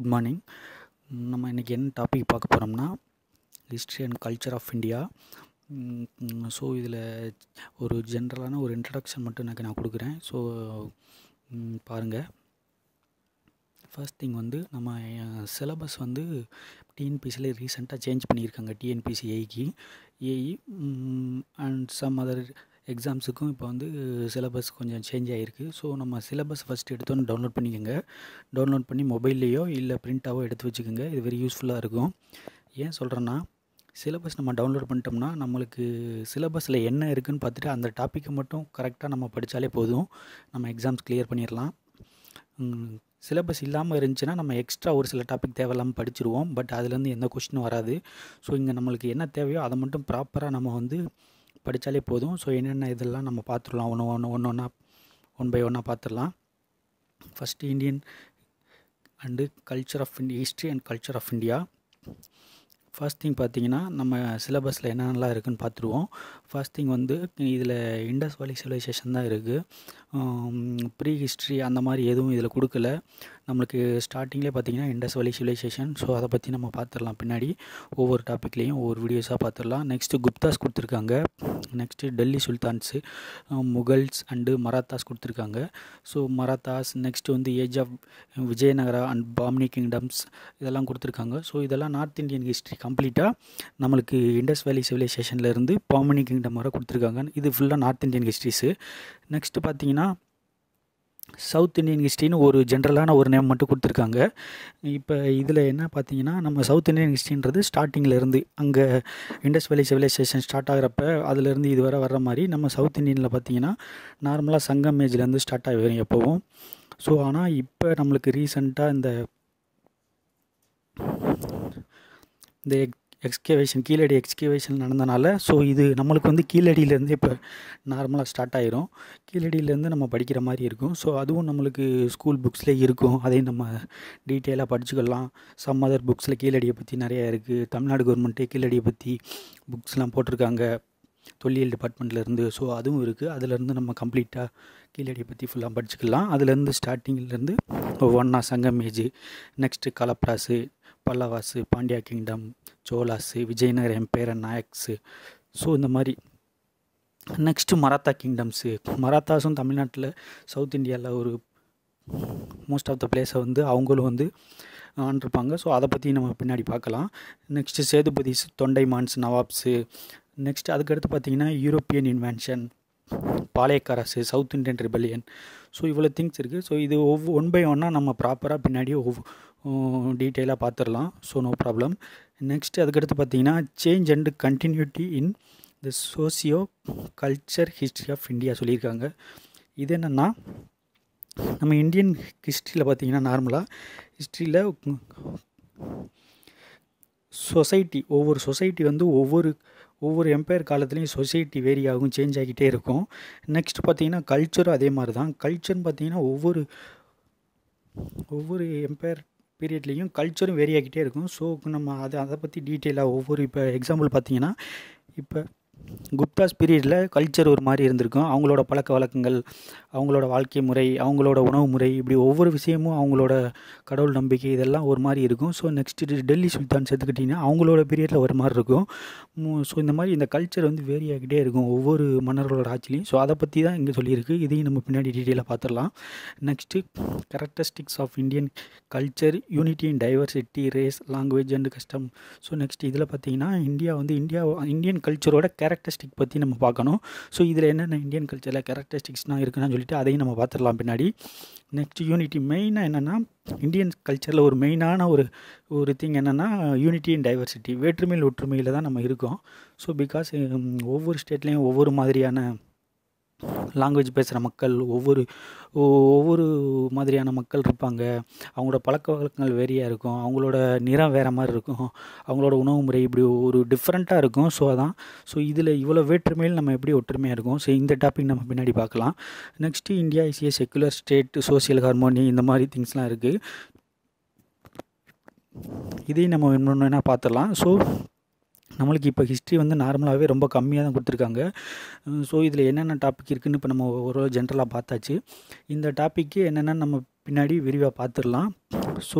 Good morning நம்ம இன்றைக்கி என்ன டாபிக் பார்க்க போகிறோம்னா history and culture of India so இதில் ஒரு ஜென்ரலான ஒரு இன்ட்ரடக்ஷன் மட்டும் எனக்கு நான் கொடுக்குறேன். ஸோ பாருங்கள் ஃபர்ஸ்ட் திங் வந்து நம்ம சிலபஸ் வந்து டிஎன்பிசியில் ரீசெண்டாக சேஞ்ச் பண்ணியிருக்காங்க. டிஎன்பிசி ஏஇக்கு ஏஇ அண்ட் சம் அதர் எக்ஸாம்ஸுக்கும் இப்போ வந்து சிலபஸ் கொஞ்சம் சேஞ்ச் ஆகிருக்கு ஸோ நம்ம சிலபஸ் ஃபஸ்ட்டு எடுத்தோன்னு டவுன்லோட் பண்ணிக்கோங்க. டவுன்லோட் பண்ணி மொபைல்லையோ இல்லை பிரிண்ட்டாவோ எடுத்து வச்சுக்கோங்க. இது வெரி யூஸ்ஃபுல்லாக இருக்கும். ஏன் சொல்கிறேன்னா சிலபஸ் நம்ம டவுன்லோட் பண்ணிட்டோம்னா நம்மளுக்கு சிலபஸில் என்ன இருக்குதுன்னு பார்த்துட்டு அந்த டாப்பிக்கை மட்டும் கரெக்டாக நம்ம படித்தாலே போதும். நம்ம எக்ஸாம்ஸ் கிளியர் பண்ணிடலாம். சிலபஸ் இல்லாமல் இருந்துச்சுன்னா நம்ம எக்ஸ்ட்ரா ஒரு சில டாபிக் தேவையில்லாமல் படிச்சிருவோம். பட் அதுலேருந்து எந்த கொஷினும் வராது. ஸோ இங்கே நம்மளுக்கு என்ன தேவையோ அதை மட்டும் ப்ராப்பராக நம்ம வந்து படித்தாலே போதும். ஸோ என்னென்ன இதெல்லாம் நம்ம பார்த்துடலாம்? ஒன்று ஒன்று ஒன்று ஒன்றா ஒன் பை ஒன்னாக பார்த்துடலாம். First Indian and culture of India history and culture of India first thing பார்த்தீங்கன்னா நம்ம சிலபஸில் என்னென்னலாம் இருக்குதுன்னு பார்த்துருவோம். ஃபர்ஸ்ட் திங் வந்து இதில் இண்டஸ் வேலி சிவிலைசேஷன் தான் இருக்குது ப்ரீ ஹிஸ்ட்ரி அந்த மாதிரி எதுவும் இதில் கொடுக்கல. நம்மளுக்கு ஸ்டார்டிங்லேயே பார்த்தீங்கன்னா இண்டஸ் வேலி சிவிலைசேஷன் ஸோ அதை பற்றி நம்ம பார்த்துடலாம் பின்னாடி. ஒவ்வொரு டாப்பிக்லேயும் ஒவ்வொரு வீடியோஸாக பார்த்துடலாம். நெக்ஸ்ட்டு குப்தாஸ் கொடுத்துருக்காங்க. Next Delhi sultans Mughals and Marathas கொடுத்துருக்காங்க. ஸோ மராத்தாஸ் நெக்ஸ்ட்டு வந்து age of Vijayanagara and Bahmani kingdoms இதெல்லாம் கொடுத்துருக்காங்க. ஸோ இதெல்லாம் நார்த் இந்தியன் ஹிஸ்ட்ரி கம்ப்ளீட்டாக நம்மளுக்கு இண்டஸ் வேலி சிவிலைசேஷன்லேருந்து பாமினி கிங்டம் வரை கொடுத்துருக்காங்க. இது ஃபுல்லாக நார்த் இந்தியன் ஹிஸ்ட்ரிஸு நெக்ஸ்ட்டு பார்த்தீங்கன்னா சவுத் இந்தியன் ஹிஸ்ட்ரின்னு ஒரு ஜென்ரலான ஒரு நேம் மட்டும் கொடுத்துருக்காங்க. இப்போ இதில் என்ன பார்த்தீங்கன்னா நம்ம சவுத் இந்தியன் ஹிஸ்ட்ரின்றது ஸ்டார்டிங்கிலேருந்து அங்கே இண்டஸ் வேலி சிவிலைசேஷன் ஸ்டார்ட் ஆகிறப்ப அதுலேருந்து இது வரை வர்ற மாதிரி நம்ம சவுத் இந்தியனில் பார்த்தீங்கன்னா நார்மலாக சங்கம் ஏஜ்லேருந்து ஸ்டார்ட் ஆகி வரும் எப்போவும் ஸோ ஆனால் இப்போ நம்மளுக்கு ரீசண்டாக இந்த இந்த எக்ஸ்கேவேஷன் கீழடி எக்ஸ்கேவேஷன் நடந்தனால ஸோ இது நம்மளுக்கு வந்து கீழடியிலேருந்து இப்போ நார்மலாக ஸ்டார்ட் ஆயிரும். கீழடியிலேருந்து நம்ம படிக்கிற மாதிரி இருக்கும். ஸோ அதுவும் நம்மளுக்கு ஸ்கூல் புக்ஸ்லேயே இருக்கும். அதையும் நம்ம டீட்டெயிலாக படிச்சுக்கலாம். சம் அதர் புக்ஸில் கீழடியை பற்றி நிறையா இருக்குது தமிழ்நாடு கவர்மெண்ட்டே கீழடியை பற்றி புக்ஸ்லாம் போட்டிருக்காங்க. தொல்லியல் டிபார்ட்மெண்ட்லேருந்து ஸோ அதுவும் இருக்குது அதுலேருந்து நம்ம கம்ப்ளீட்டாக கீழடியை பற்றி ஃபுல்லாக படிச்சுக்கலாம். அதுலேருந்து ஸ்டார்டிங்லேருந்து ஒவ்வொன்றா Sangam next Kalabhras Pallavas Pandya kingdom Cholas Vijayanagar empire Nayaks so இந்த மாதிரி நெக்ஸ்ட்டு மராத்தா கிங்டம்ஸு மராத்தாஸும் தமிழ்நாட்டில் சவுத் இந்தியாவில் ஒரு மோஸ்ட் ஆஃப் த பிளேஸை வந்து அவங்களும் வந்து ஆண்டிருப்பாங்க. ஸோ அதை பற்றி நம்ம பின்னாடி பார்க்கலாம். நெக்ஸ்ட்டு சேதுபதிஸ் தொண்டைமான்ஸ் நவாப்ஸு நெக்ஸ்ட் அதுக்கடுத்து பார்த்திங்கன்னா European invention Palayakkaras south Indian rebellion so இவ்வளோ திங்ஸ் இருக்குது ஸோ இது ஒவ்வொரு ஒன் பை ஒன்னாக நம்ம ப்ராப்பராக பின்னாடி ஒவ் டீட்டெயிலாக பார்த்துடலாம் ஸோ நோ ப்ராப்ளம் நெக்ஸ்ட் அதுக்கடுத்து பார்த்தீங்கன்னா change and continuity in the socio culture history of India சொல்லியிருக்காங்க. இது என்னென்னா நம்ம இந்தியன் ஹிஸ்ட்ரியில் பார்த்தீங்கன்னா நார்மலாக ஹிஸ்ட்ரியில் சொசைட்டி ஒவ்வொரு சொசைட்டி வந்து ஒவ்வொரு ஒவ்வொரு எம்பையர் காலத்துலேயும் சொசைட்டி வேரி ஆகும் சேஞ்ச் ஆகிட்டே இருக்கும். நெக்ஸ்ட் பார்த்திங்கன்னா கல்ச்சரும் அதே மாதிரி தான் கல்ச்சர்னு பார்த்திங்கன்னா ஒவ்வொரு ஒவ்வொரு எம்பையர் பீரியட்லேயும் கல்ச்சரும் வேரி ஆகிட்டே இருக்கும். ஸோ நம்ம அதை அதை பற்றி டீட்டெயிலாக ஒவ்வொரு இப்போ எக்ஸாம்பிள் பார்த்திங்கன்னா இப்போ குப்தாஸ் பீரியடில் கல்ச்சர் ஒரு மாதிரி இருந்திருக்கும். அவங்களோட பழக்க வழக்கங்கள் அவங்களோட வாழ்க்கை முறை அவங்களோட உணவு முறை இப்படி ஒவ்வொரு விஷயமும் அவங்களோட கடவுள் நம்பிக்கை இதெல்லாம் ஒரு மாதிரி இருக்கும். ஸோ நெக்ஸ்ட்டு டெல்லி சுல்தான்ஸ் எடுத்துக்கிட்டிங்கன்னா அவங்களோட பீரியடில் ஒரு மாதிரி இருக்கும். ஸோ இந்த மாதிரி இந்த கல்ச்சர் வந்து வேரி ஆகிட்டே இருக்கும் ஒவ்வொரு மன்னர்களோட ஆட்சிலையும் ஸோ அதை பற்றி தான் இங்கே சொல்லியிருக்கு. இதையும் நம்ம பின்னாடி டீட்டெயிலாக பார்த்துடலாம் next characteristics of Indian culture unity and diversity race language and custom so next இதில் பார்த்தீங்கன்னா இந்தியா வந்து இந்தியா இந்தியன் கல்ச்சரோட கேரக்டரிஸ்டிக் பற்றி நம்ம பார்க்கணும். ஸோ இதில் என்னென்ன இந்தியன் கல்ச்சரில் கேரக்டரிஸ்டிக்ஸ்னால் இருக்குன்னு சொல்லிவிட்டு அதையும் நம்ம பார்த்துடலாம் பின்னாடி. நெக்ஸ்ட் யூனிட்டி மெயினாக என்னென்னா இந்தியன் கல்ச்சரில் ஒரு மெயினான ஒரு ஒரு திங் என்னென்னா யூனிட்டி அண்ட் டைவர்சிட்டி வேற்றுமையில் ஒற்றுமையில் தான் நம்ம இருக்கோம். ஸோ பிகாஸ் ஒவ்வொரு ஸ்டேட்லேயும் ஒவ்வொரு மாதிரியான லாங்குவேஜ் பேசுகிற மக்கள் ஒவ்வொரு ஒவ்வொரு மாதிரியான மக்கள் இருப்பாங்க. அவங்களோட பழக்க வழக்கங்கள் வேறியாக இருக்கும். அவங்களோட நிறம் வேறு மாதிரி இருக்கும். அவங்களோட உணவு முறை இப்படி ஒரு டிஃப்ரெண்ட்டாக இருக்கும். ஸோ அதான். ஸோ இதில் இவ்வளோ வேற்றுமையில் நம்ம எப்படி ஒற்றுமையாக இருக்கும்? ஸோ இந்த டாபிக் நம்ம பின்னாடி பார்க்கலாம். Next India is a secular state social harmony இந்த மாதிரி திங்ஸ்லாம் இருக்குது இதையும் நம்ம இன்னொன்று வேணால் பார்த்துடலாம். ஸோ நம்மளுக்கு இப்போ ஹிஸ்ட்ரி வந்து நார்மலாகவே ரொம்ப கம்மியாக தான் கொடுத்துருக்காங்க. ஸோ இதில் என்னென்ன டாபிக் இருக்குதுன்னு இப்போ நம்ம ஒரு ஜென்ரலாக பார்த்தாச்சு. இந்த டாப்பிக்கு என்னென்னு நம்ம பின்னாடி விரிவாக பார்த்துடலாம். ஸோ